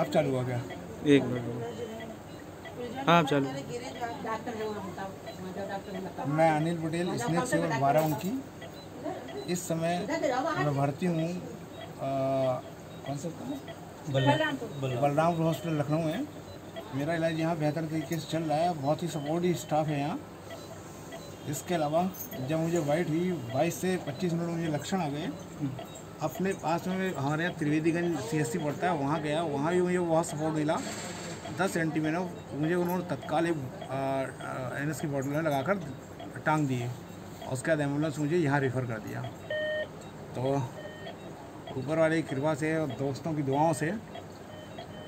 अब चालू हो गया। एक मिनट। हाँ चलो। मैं अनिल पटेल स्नेक सेवा बाराबंकी इस समय मैं भर्ती हूँ कौन सा? बलरामपुर हॉस्पिटल लखनऊ में। मेरा इलाज यहाँ बेहतर तरीके से चल रहा है। बहुत ही सपोर्टिव स्टाफ है यहाँ। इसके अलावा जब मुझे वाइट हुई बाईस से पच्चीस मिनट में मुझे लक्षण आ गए। अपने पास में हमारे यहाँ त्रिवेदीगंज सी एस सी पड़ता है, वहाँ गया, वहाँ भी मुझे बहुत सपोर्ट मिला। दस सेंटीमीटर मुझे उन्होंने तत्काल एक एन एस की बॉटल में लगाकर टांग दिए उसके बाद एंबुलेंस मुझे यहाँ रेफ़र कर दिया। तो ऊपर वाले की कृपा से और दोस्तों की दुआओं से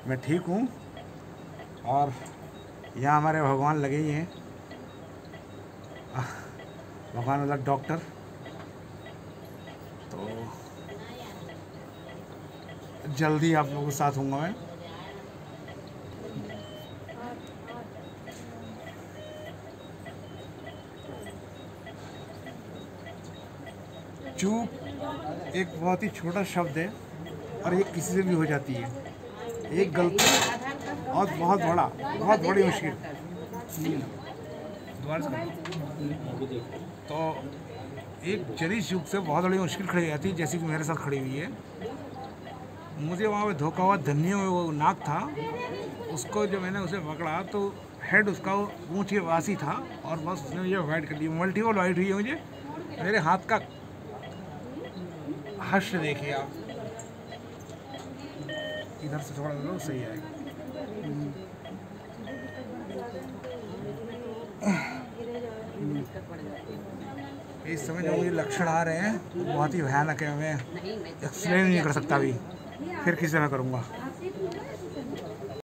मैं ठीक हूँ। और यहाँ हमारे भगवान लगे ही हैं। भगवान मतलब डॉक्टर तो जल्दी आप लोगों के साथ हूँगा मैं। चूप एक बहुत ही छोटा शब्द है और ये किसी से भी हो जाती है। एक गलती और बहुत बड़ा बहुत बड़ी मुश्किल। तो एक जरी चूक से बहुत बड़ी मुश्किल खड़ी हो जाती है जैसी कि मेरे साथ खड़ी हुई है। मुझे वहाँ पे धोखा हुआ धनियों में वो नाक था। उसको जो मैंने उसे पकड़ा तो हेड उसका ऊँच वासी था और बस उसने मुझे वाइट कर दिया। मल्टीपल वाइट हुई है मुझे। मेरे हाथ का हर्ष देखिए आप। इधर से थोड़ा लो सही आएगा। इस समय जो मुझे लक्षण आ रहे हैं बहुत ही भयानक है मैं एक्सप्लेन नहीं कर सकता अभी। फिर किसी में करूँगा।